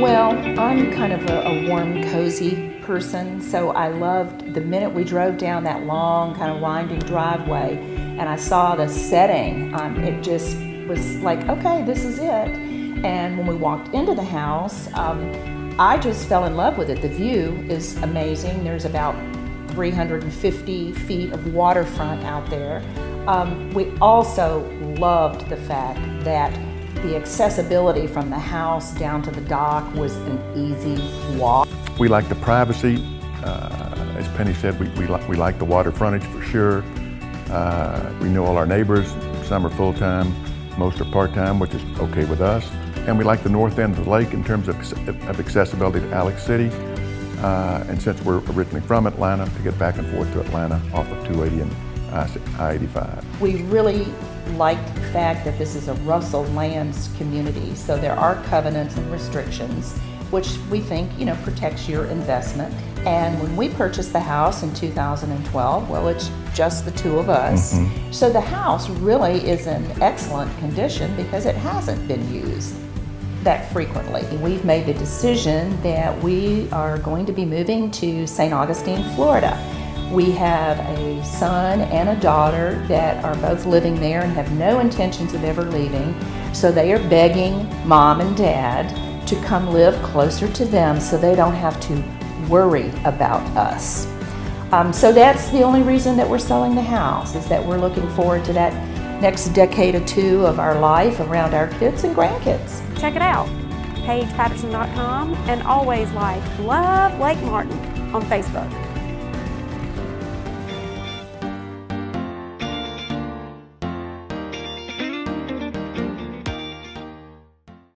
Well, I'm kind of a, a, warm, cozy person, so I loved the minute we drove down that long, kind of winding driveway and I saw the setting. Um, it just was like, okay, this is it. And when we walked into the house, um, I just fell in love with it. The view is amazing. There's about 350 feet of waterfront out there. Um, we also loved the fact that the accessibility from the house down to the dock was an easy walk. We like the privacy. Uh, as Penny said, we, we, li we like the water frontage for sure. Uh, we know all our neighbors. Some are full-time, most are part-time, which is okay with us. And we like the north end of the lake in terms of, of accessibility to Alex City. Uh, and since we're originally from Atlanta, to get back and forth to Atlanta off of 280 and I-85. We really like the fact that this is a Russell Lands community, so there are covenants and restrictions, which we think, you know, protects your investment. And when we purchased the house in 2012, well, it's just the two of us. Mm -hmm. So the house really is in excellent condition because it hasn't been used that frequently. We've made the decision that we are going to be moving to St. Augustine, Florida. We have a son and a daughter that are both living there and have no intentions of ever leaving. So they are begging mom and dad to come live closer to them so they don't have to worry about us. Um, so that's the only reason that we're selling the house, is that we're looking forward to that next decade or two of our life around our kids and grandkids. Check it out, PaigePatterson.com, and always like Love Lake Martin on Facebook.